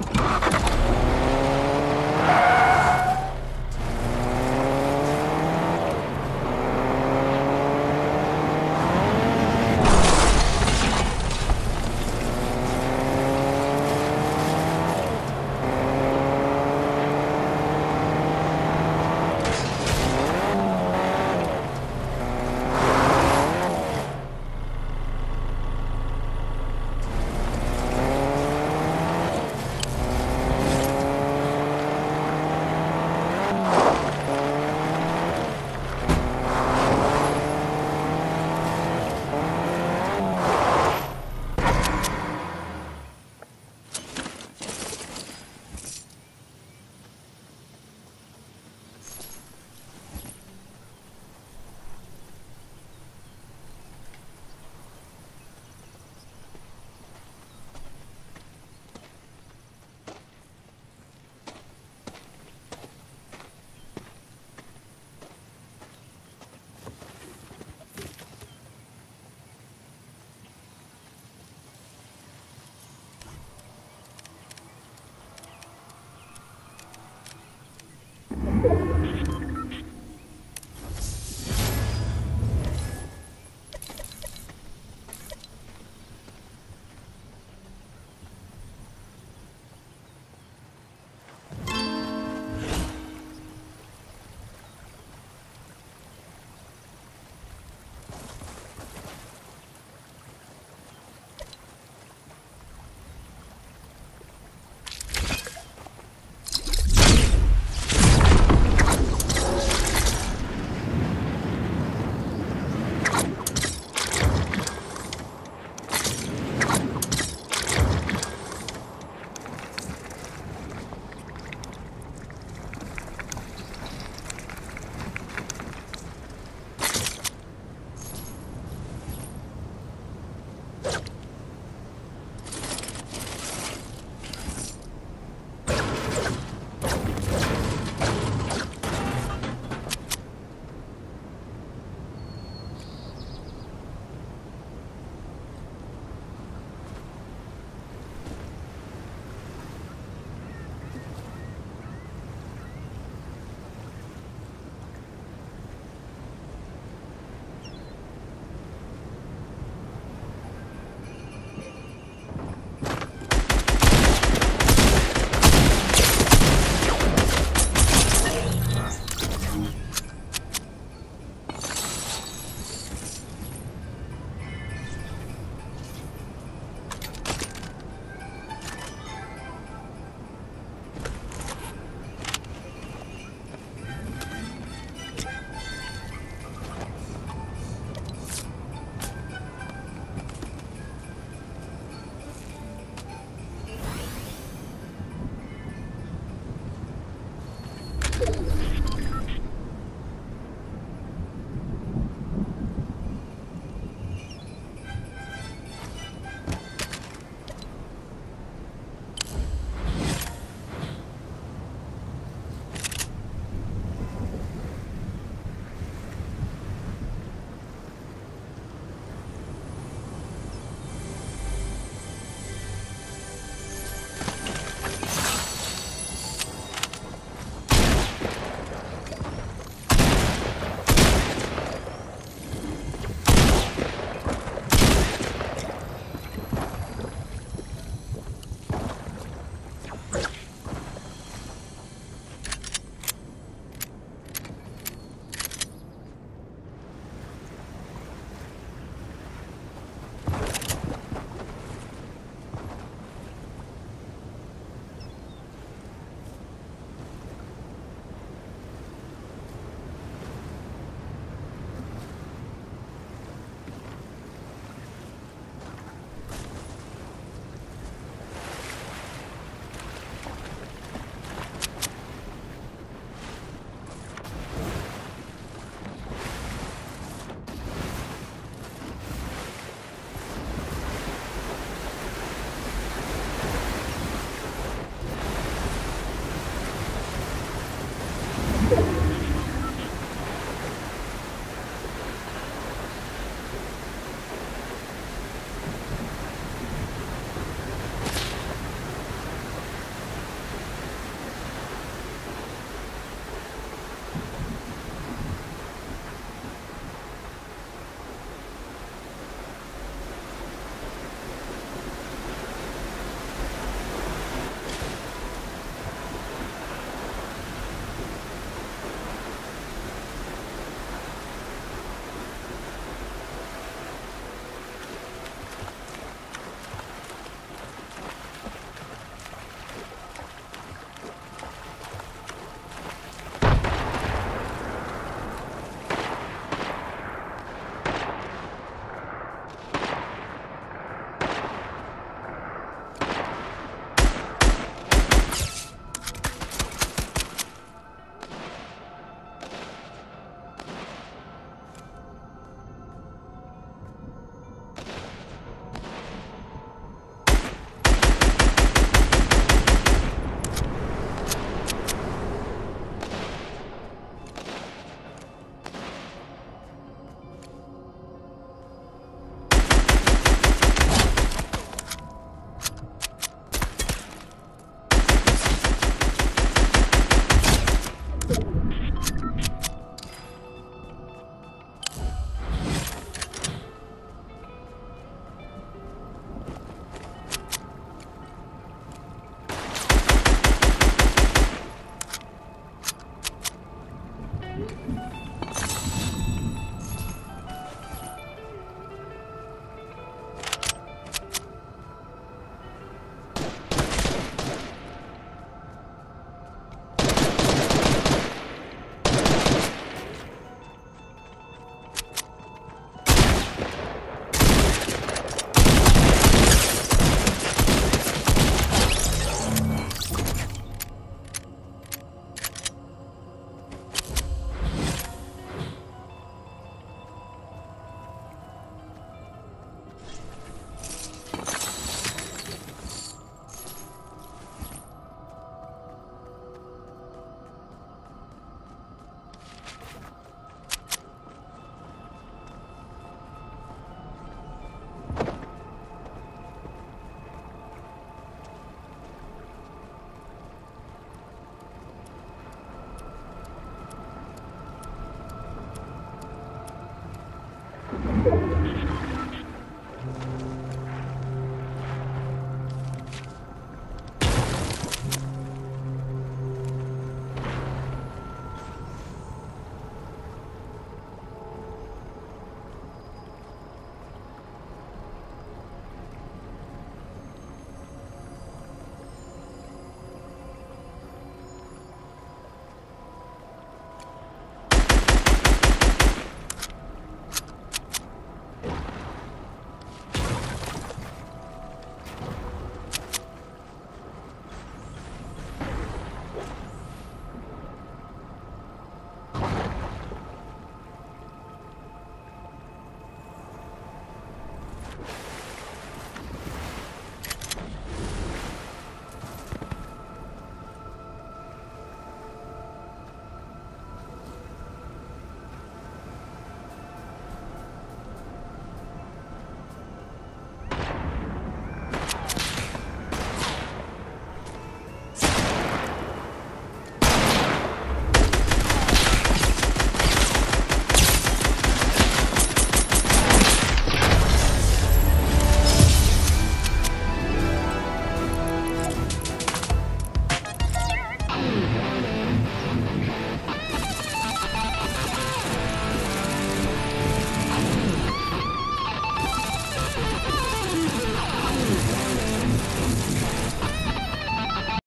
you